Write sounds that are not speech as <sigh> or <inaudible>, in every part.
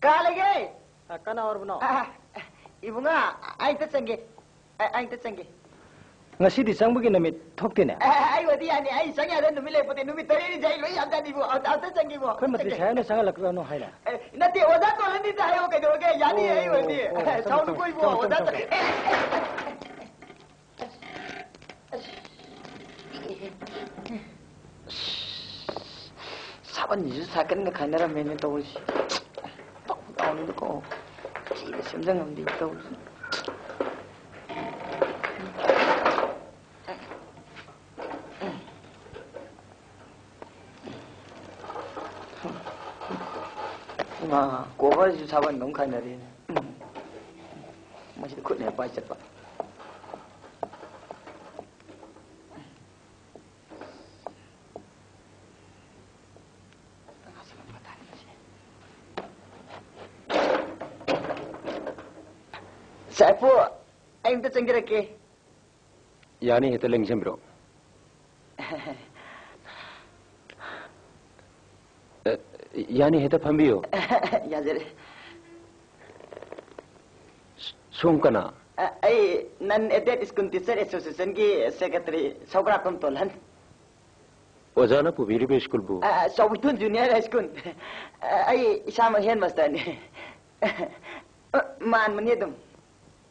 Kaligay! Kana or no? Ibu nga, ay tatsangi. Ay tatsangi. Ngasidi sang bagi namit thokti ne. Ay wadi ani ay sangi ada numi le pati numi tari ni jai loi ada ni bu anda sangi bu. Kau mesti saya ne sang lakra no hai na. na ti oda to landi tayo ke doge yani ay wadi. Tahu tu koi bu oda. 爸，你是才跟着看到了没的东西，到到那个，记现在我们的都是。啊，过会就差不多弄开了的，嗯，没事，困难把一把。Yani hita lengjem bro yani hita phambiyo Ya jere. sum kana Ai nan edet school teacher association ki secretary Saukra Pam Tolan. ozana pubiri be school bu Saubutun junior high school. Ai isama hen master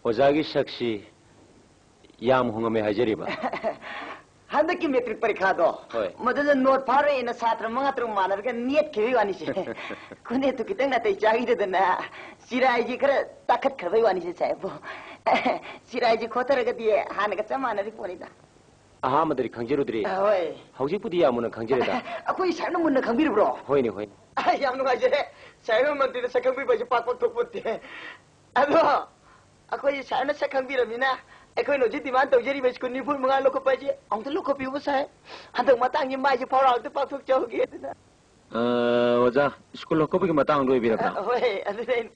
ओजागी शक्षी याम होंगे मैं हज़री बा। <laughs> हाँ तो क्यों मित्र परीक्षा दो। मतलब note पारो ये न साथ रह मंगा तो मानव के नियत कहीं वाणी से। <laughs> कुने तो कितना ते जागी दे देना। सिराइजी कर ताकत खबर वाणी से चाहे वो। <laughs> सिराइजी खोतर रख दिए हाँ ना कच्चा मानव रिपोर्ट इधर आहाँ मदरी खंजर उतरी हाँ जी पुतिया मुन्ना खंजर इधर अको ये शायद मुन्ना खंबीर ब्रो होइ akwai sha'anar shakan bira mina akwai no jiddi man taujeri be kunni ful mga loko paje ang to loko piu sa ang to mata ang yimma ji pawra to pa fuk chau इतना na वजा इसको लोगों की मता अंगो भी रखा ओए इन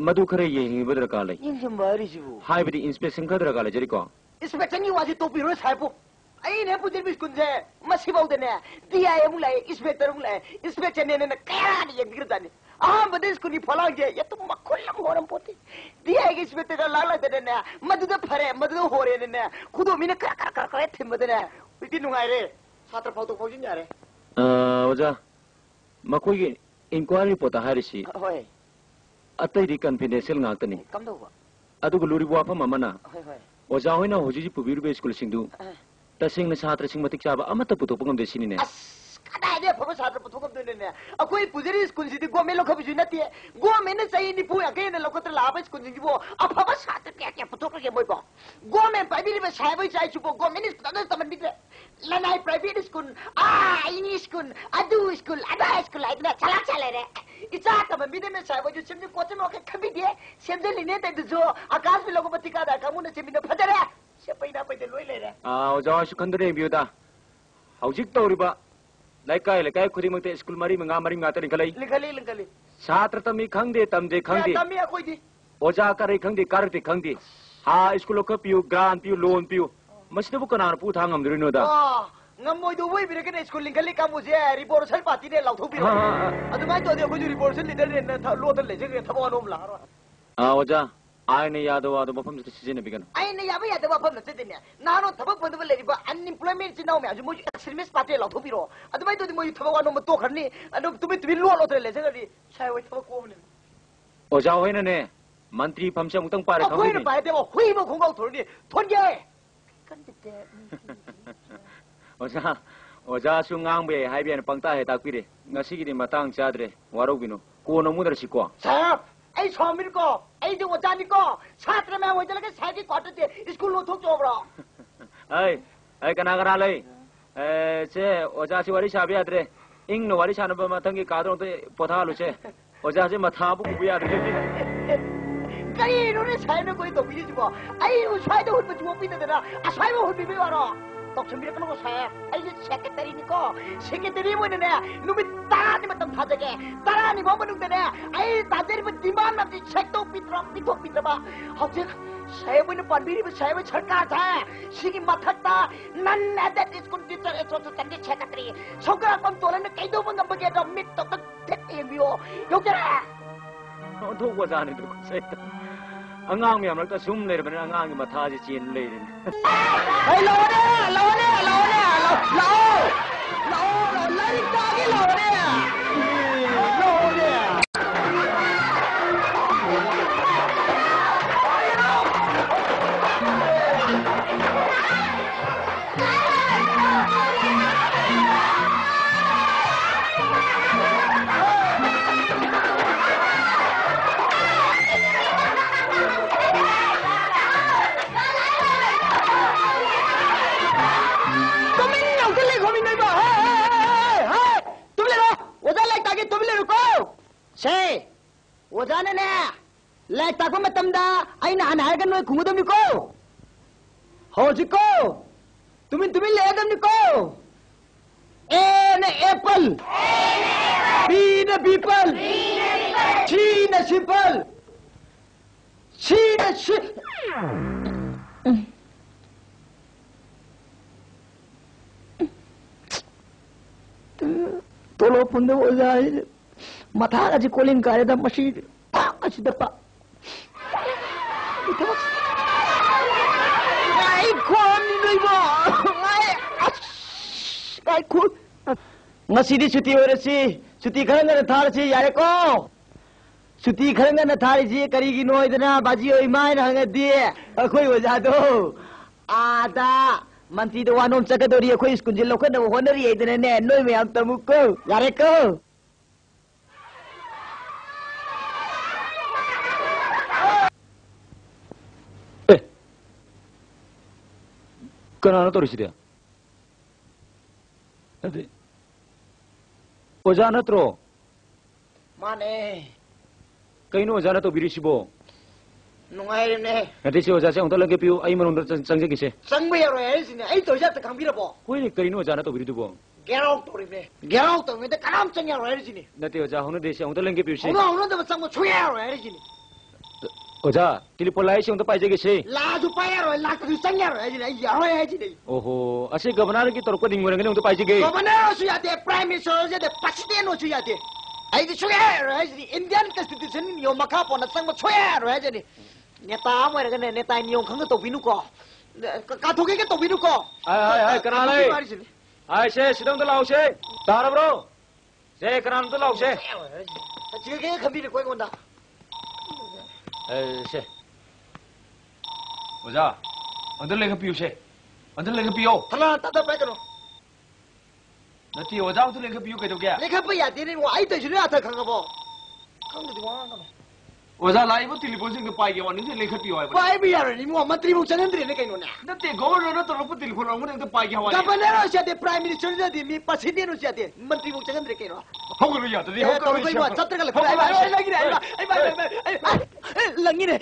मधु ये ही बदर काले इन जमारी जीवो हाय बड़ी इंस्पेक्शन कर दर काले जरी को इंस्पेक्शन ही वाजी टोपी रोज हाय पु आई ने पुजर भी कुंजे मसी बाउ देने दिया है मुलाए इंस्पेक्टर मुलाए इंस्पेक्शन ने ने करा दिए गिरदाने आम बदेश कुनी फलाग जाए ये तो मकुल्लम होरम पोती। दिया है कि इसमें तेरा लाला देने ने मदद फरे मदद हो रहे ने खुदो मीने कर कर कर कर ऐसे मदने उल्टी नुहाई रे सात्र फाउंड फोजिंग जा रे अ वजा मकुई इंक्वायरी पोता हरी सी होए। अत्ते ही नाते ने। कम दो हुआ। अतु गुलुरी वापा ममा ना वजा होए ना होजीजी पुवीर बेस कुल सिंधु। तसिंग ने सात्र सिंह मतिक चाबा अमत पुतो पुगम देशी ने। अस कदा ne akoi pujari skun si go me lokha bujina ti go me ne sai ni pu again lokotra laba skun si bo apha ba sa ta kya putok ke boy bo go me private ba sai bai sai chu bo go me ne ta ta man bitre lanai private skun a ini skun adu skun ada skun lai na chala chala re इचा तब मिने में साहब जो chimney कोचे में okay खबी दिए सेमजे लिने ते जो आकाश में लोगों पति का दा कमु ने चिमनी फदरे से पैना पैदे लोई ले रे आ जाओ शुकंदरे बियोदा हौजिक तौरिबा लड़का लड़का खुद मत स्कूल मरी मंगा मरी गाते लिखलई लिखलई लिखलई छात्र तमी खंगदे तमदे खंगदे तमी अखोई दी ओजा करे खंगदे करते खंगदे हा स्कूल को पियो ग्रान पियो लोन पियो मसिदबु कनार पु थांग हम दिनो दा ngam do wei bi ke school ling kali kam je report sal pati ne lau thu bi adu mai to de ko report sal leader ne tha lo tha le je tha ba nom la ha oja ఆయన యాదవ్ ఆదవ బఫం జత సిజన బిగన ఆయన యావ యాదవ బఫం నసే దిన నానో తబ పందవ లేరిబ అన్ఎంప్లాయ్మెంట్ సి నౌమే అజు మోజు ఎక్స్ట్రీమిస్ట్ పార్టీ లా థోపిరో అదు బై దోది మోజు తబ వానో మతో ఖర్ని అదు తుమి తుమి లో లో తరే లేజ గడి చాయ్ వై తబ కోవని ఓజా హోయిన నే మంత్రి పంశ ముతం పార ఖౌని హోయిన పాయ దేవ హోయి మో ఖంగౌ థోర్ని థోన్గే కందితే ఓజా ఓజా సు ngangบ에 하이비엔 빵따 해 닦비레 ngasigidi matang chadre warobino ko no mudar sikwa sap এই সমির ক এই যে ওজানি ক ছাত্র ম্যাম হইতে লাগে সাইকি কটেতে স্কুল নো থুক চোবড়া এই এই কানা করা লই সে ওজাসি ওয়ারি সাবি আদরে ইং নো ওয়ারি সানব মতঙ্গি কাদরো তো পোথা আলু সে। ওজাসি মাথা বু কুবি আদরে। কাই রোনে সাইনো কই তো বিজি জুবা আই ও সাইদো হুন বজুবি দেরা আ সাইবো হুন বিবি ওরা चंबिर कनो साया ऐ जे सेक्रेटरी नि को सेक्रेटरी मोने ने नुमि तानी मतम थाजगे तानी बम नुक देने ऐ ताजेर में डिमांड में चेक तो पित्र पिथो पित्र बा हजे साहेबने पार्टीरी में साहेब सरकार था सिगी मथता non aided school teacher association के angang miam lakta sum le ban angang ma tha ji chin le rin ai lo ne lo ne lo ne lo lo lo lo lo lo lo ꯂꯥꯏꯔꯤꯛ ꯇꯥꯛꯄ ꯃꯇꯝꯗ ꯑꯩꯅ ꯍꯥꯟꯅ ꯍꯥꯏꯔꯒ ꯅꯣꯏ ꯈꯨꯝꯒꯗꯕꯅꯤꯀꯣ ꯍꯧꯖꯤꯛꯀꯣ ꯇꯨꯃꯤꯟ ꯇꯨꯃꯤꯟ ꯂꯩꯔꯗꯕꯅꯤꯀꯣ ꯑꯦꯅ ꯑꯦꯄꯜ ꯕꯤꯅ ꯕꯤꯄꯜ ꯁꯤꯅ ꯁꯤꯝꯄꯜ ꯁꯤꯅ ꯁꯤ ꯇꯣꯂꯣꯞ ꯐꯪꯗꯕ ꯑꯣꯖꯥ ꯍꯥꯏꯁꯦ ꯃꯊꯥꯒꯁꯤ ꯀꯣꯂꯤꯡ ꯀꯥꯏꯔꯦꯗ ꯃꯁꯤ ꯄꯥꯛ ꯑꯁꯤꯗ ꯄꯥꯛ ꯉꯥꯏꯈꯣꯅꯤ ꯅꯣꯏꯕꯣ ꯉꯥꯏ ꯑꯁ ꯉꯥꯏꯈꯣ ꯉꯁꯤꯗꯤ ꯁꯨꯇꯤ ꯑꯣꯏꯔꯁꯤ ꯁꯨꯇꯤ ꯈꯔ ꯉꯟꯅ ꯊꯥꯔꯁꯤ ꯌꯥꯔꯦꯀꯣ ꯁꯨꯇꯤ ꯈꯔ ꯉꯟꯅ ꯊꯥꯔꯤꯁꯤ ꯀꯔꯤꯒꯤꯅꯣ ꯍꯥꯏꯗꯅ ꯕꯥꯖꯤ ꯍꯣꯏ ꯏꯃꯥꯅ ꯍꯪꯉꯗꯤ ꯑꯩꯈꯣꯏ ꯑꯣꯖꯥꯗꯣ ꯑꯥꯗ ꯃꯟꯇ꯭ꯔꯤꯗ ꯋꯥꯅꯣꯝ ꯆꯠꯀꯗꯧꯔꯤ ꯑꯩꯈꯣꯏ ꯁ꯭ꯀꯨꯜꯁꯦ ꯂꯧꯈꯠꯅꯕ ꯍꯣꯠꯅꯔꯤ ꯍꯥꯏꯗꯅꯅꯦ ꯅꯣꯏ ꯃꯌꯥꯝ ꯇꯝꯃꯨꯀꯣ ꯌꯥꯔꯦꯀꯣ 그나나 떨어지대. 근데 오자나 들어. 마네. કઈનું ઓજાને તો બીરી શિબો નુંગાયને એટલે છે ઓજા છે હું તો લગે પીઉ આઈ મને ઉંદર ચંગે કે છે ચંગે યારો એ છે ને આઈ તો જા તકામ બીરબો કોઈ ને કઈનું ઓજાને તો બીરી દુબો ગેર આઉટ તો રીને ગેર આઉટ તો મે તો કામ ચંગે યારો એ છે ને નતી ઓજા હું દેશે હું તો લંગે પીઉ છે હું હું તો ચંગો છુયા યારો એ છે ને ओझा तिला पोलायची म्हणतो पाहिजे कशी लाज उपायार होय लाज दिवसांग्यार होय नाही ओहो असे गबनार की तर्क निंगुरंगले म्हणतो पाहिजे गे गबनार असू याते प्राईम मिनिस्टर असू याते पक्षदेन असू याते आई दिसू यार इंडियन कॉन्स्टिट्यूशन यो मखा पोन संग छोयार होय जने नेता मरे गने नेता नियो खंग तो बिनु को का थोके के तो बिनु को हाय हाय हाय कराले हाय शे सिदम तो लावशे तारा ब्रो शे करान तो लावशे चिगे खबीर कोई कोंदा 呃，是我家，俺这那个表现我 lejapiu, sí, antes lejapiu. Talon, tato, végalo. No tío, o P.U. Oza lai bo tili bolsing ke pai kewan ini lekhat tiwa. Pai biar ni mu menteri mu channel ni lekay nona. Nanti governor na terlalu tili bolang mu nanti pai kewan. Governor osia de prime minister osia de mi presiden osia de menteri mu channel lekay nona. Hokul biar tadi. Eh terlalu kau buat chapter kalau. Ayo ayo ayo lagi deh. Ayo ayo ayo ayo lagi deh.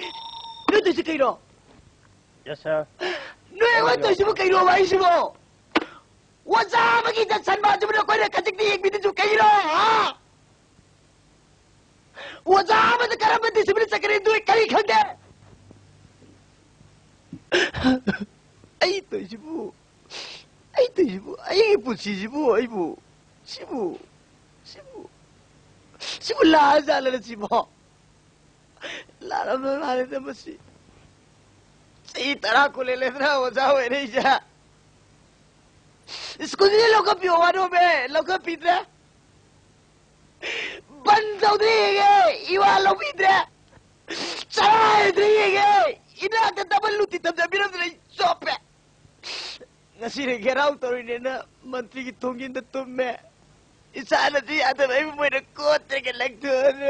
Ini tu si kau no. Yes sir. Noi kau tu si bu kau no mai si bu. Wajah bagi jasan baju bu kau ni kacik ni ek bini tu kau no. ወዛመት ቀረበት ስብል ሰከሬቱ ከሪከደ 아이도 시부 아이도 시부 아이부 시부 아이부 시부 시부 시부 라자를 시부 라라면 하는 데 뭐지 이 तरह को ले लेना हो जाओ नहीं जा इसको नहीं लोग पीवानों में लोग पी रहे ꯌꯦꯡꯉꯦ ꯏꯅꯥꯛꯇ ꯗꯕꯜ ꯂꯨꯇꯤ ꯇꯝꯖꯕꯤꯔꯝꯗ꯭ꯔꯦ ꯑꯩ ꯆꯣꯞꯄꯦ ꯉꯁꯤꯅ ꯒꯦꯔꯥꯎ ꯇꯧꯔꯤꯅꯦꯅ ꯃꯟꯇ꯭ꯔꯤꯒꯤ ꯊꯣꯡꯖꯤꯟꯗ ꯇꯨꯝꯃꯦ ꯏꯆꯥꯅꯁꯨ ꯌꯥꯗꯕ ꯑꯩꯕꯨ ꯃꯣꯏꯅ ꯀꯣꯠꯇ꯭ꯔꯒ ꯂꯪꯊꯣꯛꯑꯅꯦ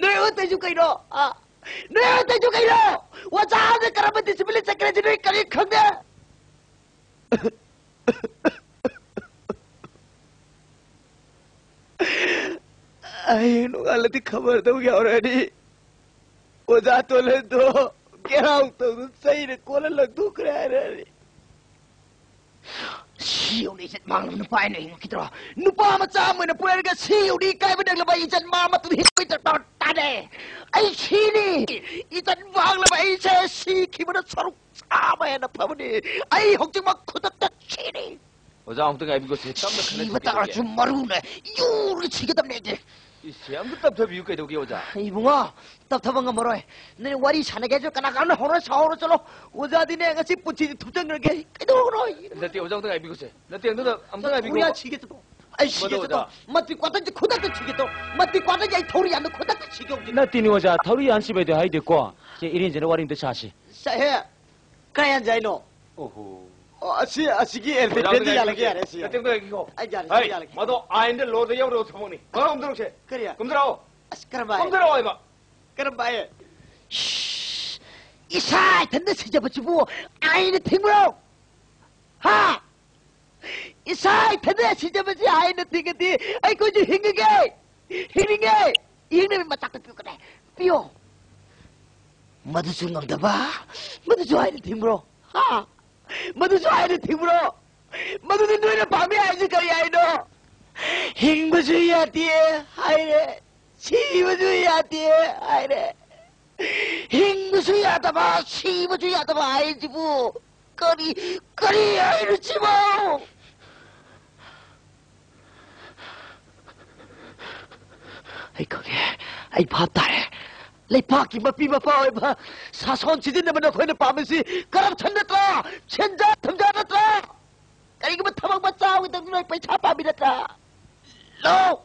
ꯅꯣꯏ ꯑꯣꯠꯇꯩꯁꯨ ꯀꯩꯅꯣ ꯑ ꯅꯣꯏ ꯑꯣꯠꯇꯩꯁꯨ ꯀꯩꯅꯣ ꯑꯣꯖꯥ ꯑꯃꯗ ꯀꯔꯝꯕ ꯗꯤꯁꯤꯄ꯭ꯂꯤꯟ ꯆꯠꯀ꯭ꯔꯦꯁꯤ ꯅꯣꯏ ꯀꯔꯤ ꯈꯪꯗꯦ ಏನು ಅಲ್ಲದಿ ಖಬರ್ ತಮಗೆ ಅವರಡಿ ಒದಾ ತೊಲೆದ್ದು ಕೆರಾವ್ ತೆಗೆದು ಸೈಡ್ ಕೋಲಲ್ಲ ದೂಕ್ರೆ ಅರಡಿ ಸಿಯುಡಿ ಇಜತ್ ಮಾಂಗ್ಲ ನುಪಾ ಏನು ಹಿಂಗಿದ್ರು ನುಪಾ ಮಚ್ಚಾ ಮನ ಪುಯರ್ಗ ಸಿಯುಡಿ ಕೈಬಡಗ್ಲ ಬೈ ಇಜತ್ ಮಾ ಮತ್ತು ಹಿಂಗಿ ತಟ ತಾನೆ ಐ ಸಿನಿ ಇಜತ್ ಮಾಂಗ್ಲ ಬೈ ಸೇ ಸಿ ಕಿಬನ ಸರು ಸಾಮಯನ ಫಮನಿ ಐ ಹೊಕ್ತಿ ಮಕ್ಕ ಖುದತ್ತ ಸಿನಿ 어장 엉덩이 입고 세땀도 칸에 이거 따라 좀 말고네 요렇게 치게 담네 이제 이 세양도 답답해 이거 여기 오자. 이봉아 답답한 거 뭐라 너네 와리 자네게 해줄 까나 가는 호로 사오로 쩔어 오자디 내가 집 붙이지 투정 그렇게 끄덕으로 나한테 어장 엉덩이 입고 세 나한테 너도 엉덩이 입고 우리야 치겠어 아이 시계도? 맞디 꽈든지 코닥도 치겠도 맞디 꽈든지 아이 토리 안 코닥도 치겠지 나 뛰니 오자. 토리 안 씹어도 아이 됐고. 이린 전에 와린데 자시 싸해. 가야 자이노 오호. si asigi elbette yalagi yare si yare. Tengko yagi ko. Ay yare si yalagi. Mado ayinde lord yam ro thamoni. Mado kumdaro che. Kariya. Kumdaro. Askarbaye. Kumdaro ay ba. Karbaye. 이사 텐데 시접어치고 아이는 팀으로 하 이사 텐데 시접어치 아이는 팀인데 아이고 이제 힘게 힘게 이놈이 맞다고 삐그래 삐요 모두 죽는다 봐 모두 좋아하는 팀으로 하 मधु जो आए थिमरो मधु ने दोनों पामे आज करी आई नो हिंग बजुई आती है हाय रे छी बजुई आती है हाय रे हिंग बजुई आता बा छी बजुई आता बा आई जिबू करी करी आई रुचि बाओ 아이 거기 아이 봤다래 leipaki ma pi ma pa ma sa son chi ne ma na khoi na pa ma si karam chan na tra chen ja thang ja na tra kai ma thamang ma cha wi dang noi pai cha pa mi na tra lo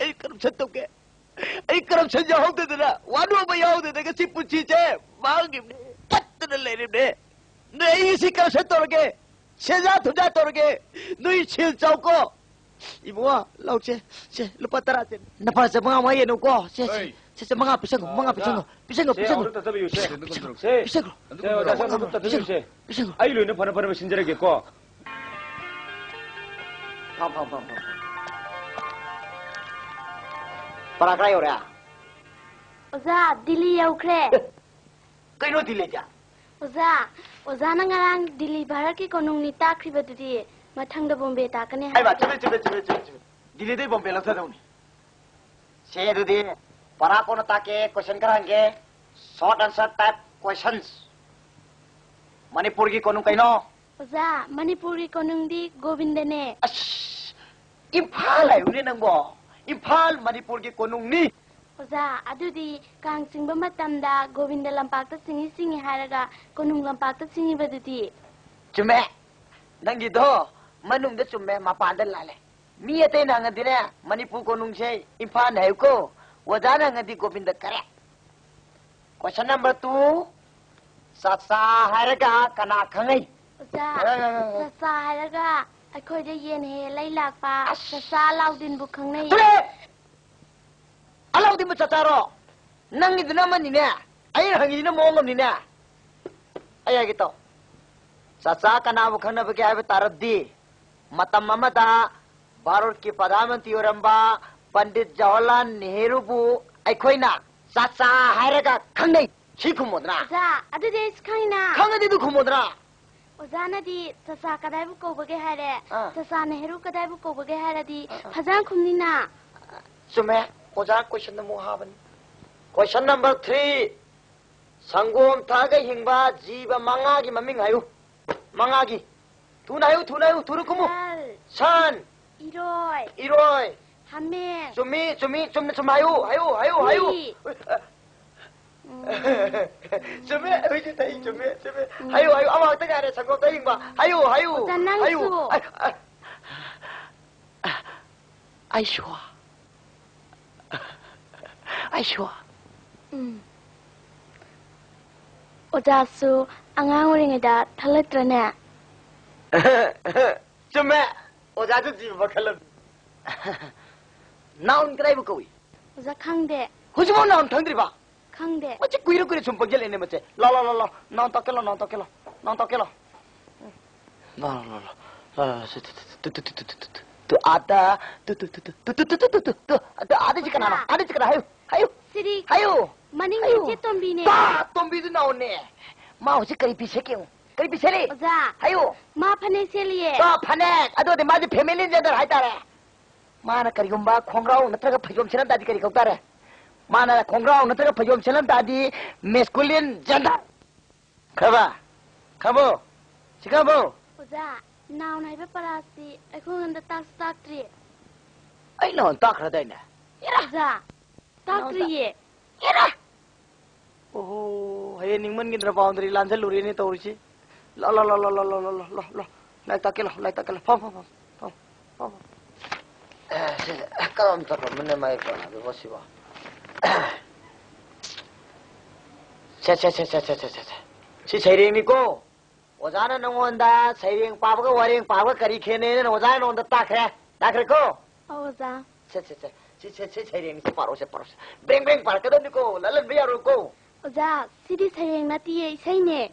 ei karam chan to ke ei karam chan ja ho de na wa nu ma ya ho de ga si pu chi che ma gi ne tat na le ne ne ne ei si karam chan to ke chen ja thang ja to ke noi chen chau ko 이모와 라우체 제 루파 따라 제 나파 제 방아 마이 놓고 제 진짜 망아 비싼 거 망아 비싼 거 비싼 거 비싼 거 비싼 거 비싼 거 비싼 거 비싼 거 비싼 거 비싼 거 아이로 있는 번호 번호 신절하겠고 팡팡팡팡 पराकड़ा हो रहा ओजा दिल्ली यौख्रे कइनो दिल्ली जा ओजा ओजा न ngarang Delhi Bharat के कोनुंग नि ताखरि बदि मथंग द बॉम्बे ताकने हाय बा चबे चबे चबे चबे दिल्ली दे बॉम्बे लसा दउनी से दे पराकोणता के क्वेश्चन करेंगे short answer type questions Manipur की कोनु? कहिनो ओजा मणिपुर की कोनुंदी गोविंद ने इम्फाल उन्हें नंगो इम्फाल मणिपुर की कोनुंगनी ओजा अदुदी कांग सिंह सिंगब तंदा गोविंद लंपाक सिंह सिंह हरगा कोनुंग लंपाक सिंगी बदुदी चुम्मे नंगी दो मनुंग दे चुमे मापांदल लाले मी अते नंगदिने मणिपुर कोनुंग से इम्फाल है उको wajana ngadi gobinda kare. Question number two, sasa harga kana kangai. Sasa harga, aku ada yen he lai lapa, sasa lau din bukang nai. Bule! Alau din bucataro, nang idu naman ini hangi dina mongam ini. Ayah gitu, sasa kana bukang nabuki habi tarad di, matam mamata, barut ki padaman tiuramba, Pandit Jawaharlal Nehru बु अखोइना सासा हायरेगा खंगने छि खुमोदना जा अदे खंगना खंगने दु खुमोदना ओजानादी ससा कदाइबु कोबगे हारे ससा नेहरू कदाइबु कोबगे हारेदी फजान खुमनीना सुमे ओजा क्वेश्चन नंबर हाबन question number 3 상곰 타가 힝바 지바 망아기 만밍하유 망아기 두나유 두나유 두루쿠무 산 이로이 이로이 怎么？怎么？怎么？怎么还有？还有？还有？还有？怎么？为什么答应？怎么？怎么？<laughs> 还有？还有？阿旺，大家来唱歌答应吧！还有？还有？还有？哎哎，爱笑，爱笑。嗯。我大叔刚刚弄的那台乐器呢？怎么？我大叔自己不开乐。<laughs> <laughs> naon krai bu kawi za khang de hujmo naon thang dri ba khang de machi kuiro kuiro chum pagyal ene mache la la la la naon ta kelo naon ta kelo naon ta kelo la la la tu ada tu tu tu tu tu tu tu tu tu tu ada jikana na ada jikana hayo hayo siri hayo maning ni tombi ne ta tombi du naon ne ma hoje kari piche kyun करी पिछले जा आयो मां फने से लिए तो फने अदो दे माजी फैमिली जे अंदर हाय तारे ꯃꯥꯅ ꯀꯔꯤꯒꯨꯝꯕ ꯈꯣꯡꯒ꯭ꯔꯥꯎ ꯅꯠꯇ꯭ꯔꯒ ꯐꯩꯖꯣꯝ ꯁꯦꯠꯂꯝꯗꯥꯗꯤ ꯀꯔꯤ ꯀꯧ ꯇꯥꯔꯦ ꯃꯥꯅ ꯈꯣꯡꯒ꯭ꯔꯥꯎ ꯅꯠꯇ꯭ꯔꯒ ꯐꯩꯖꯣꯝ ꯁꯦꯠꯂꯝꯗꯥꯗꯤ ꯃꯦꯁꯀꯨꯂꯤꯟ ꯖꯦꯟꯗꯔ ꯈꯕ ꯈꯕꯣ ꯁꯤꯀꯕꯣ ꯑꯣꯖꯥ ꯅꯥꯎꯟ ꯍꯥꯏꯕ ꯄꯔꯥꯁꯤ ꯑꯩꯈꯣꯏꯉꯣꯟꯗ ꯇꯥꯛꯁꯨ ꯇꯥꯛꯇ꯭ꯔꯤ ꯑꯩ ꯅꯍꯥꯟ ꯇꯥꯛꯈ꯭ꯔꯗꯥꯏꯅꯦ ꯏꯔꯥ ꯑꯣꯖꯥ ꯇꯥꯛꯇ꯭ꯔꯤꯌꯦ ꯏꯔꯥ ஓஹோ ஹே நிம்மன்கின்ற பாவந்தரி லாஞ்சல் உரியனே தோறிச்சு லா லா லா லா லா லா லா லா லா லைக் தாக்கே லா லைக் தாக்கே லா பா பா பா பா பா 까운 도로 문에 많이 보나도 보시고 차차차차차차차 지 재림이고 오자는 농원다 재림 빠부가 와림 빠부가 그리 캐내는 오자는 온다 딱해 나 그랬고 오자 차차차 지체체 재림이 바로 세 바로 세 뱅뱅 발가락 넣고 랄랄 미야로 고 오자 시리 재림 나띠에 세이네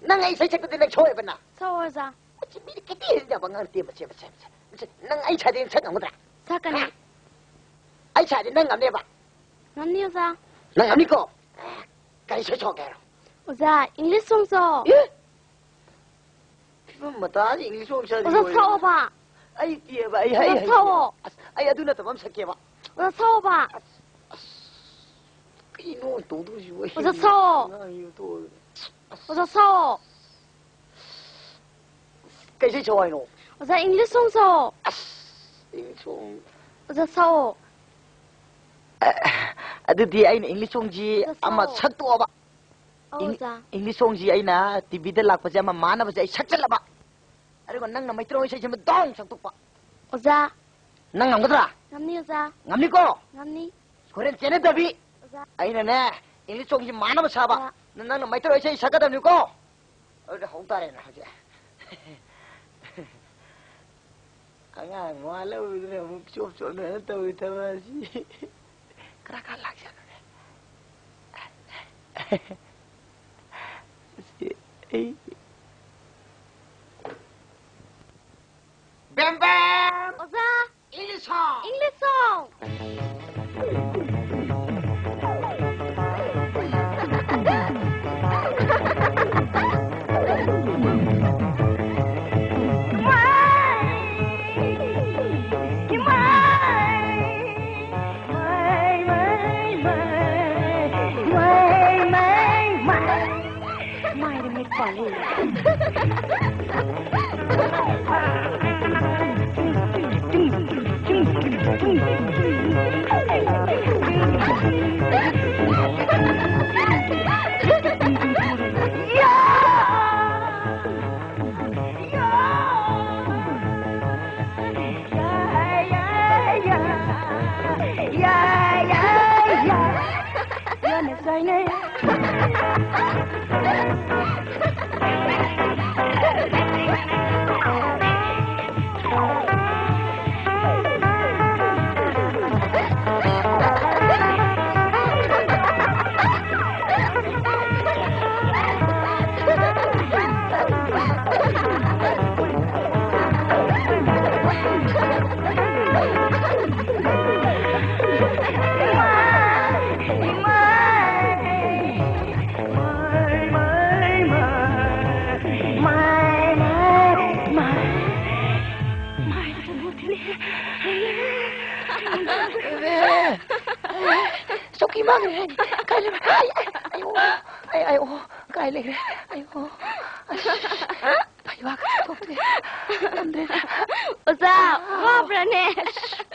Nang ay sah sah ka dinang 人家不 ka na 不接不接，不是，那 ay sah dinang nga neva nga niyo sah nga ni ko ka isah sah ka yau sah inlisong sao yeh pirmata inisong 多 어서 싸워. 대신 좋아요. 어서 잉글송 싸워. 잉글송. 어서 싸워. ꯑꯗꯨꯗꯤ ꯑꯩꯅ English ꯁꯣꯡꯁꯤ ꯑꯃ ꯁꯛꯇꯣꯛꯑꯕ English ꯁꯣꯡꯁꯤ ꯑꯩꯅ ꯇꯤꯚꯤꯗ ꯂꯥꯛꯄꯁꯦ ꯑꯃ ꯃꯥꯟꯅꯕꯁꯦ ꯑꯩ ꯁꯛꯆꯜꯂꯕ ꯑꯗꯨꯒ ꯅꯪꯅ ꯃꯩꯇꯩ ꯏꯁꯩ ꯁꯤꯃ ꯗꯣꯡ ꯁꯛꯇꯣꯛꯄ ꯑꯣꯖꯥ ꯅꯪ ꯉꯝꯒꯗ꯭ꯔꯥ ꯉꯝꯅꯤ ꯑꯣꯖꯥ ꯉꯝꯅꯤꯀꯣ ꯉꯝꯅꯤ ꯍꯣꯔꯦꯟ ꯆꯦꯟꯅꯗꯕꯤ ꯑꯩꯅꯅꯦ ꯏꯪꯂꯤꯁ ꯁꯣꯡꯁꯤ ꯃꯥꯟꯅꯕ ꯁꯥꯕ ನನ್ನ ಮೈತ್ರಿ ವಯಸ್ಸೇ ಸಕದ ನೀವು ಹೋಗ್ತಾರೆ ನಮಗೆ ಅಗಾಂಗ್ ಮಾಲ ಉಳಿದ್ರೆ ಮುಖ ಚೋಪ್ ಚೋಡ ಅಂತ ಹೋಗ್ತಾವ ಕರಕಾಲ ಆಗ್ಸ Bam bam! What's that? English song! English song! Mami, ay, Kyler, ay, ay, oo. Ay, ay, oh, oo. Kyler, ay, oo. Ay, baka, Andres. Oh. What's up? Wow. Wow, Branes.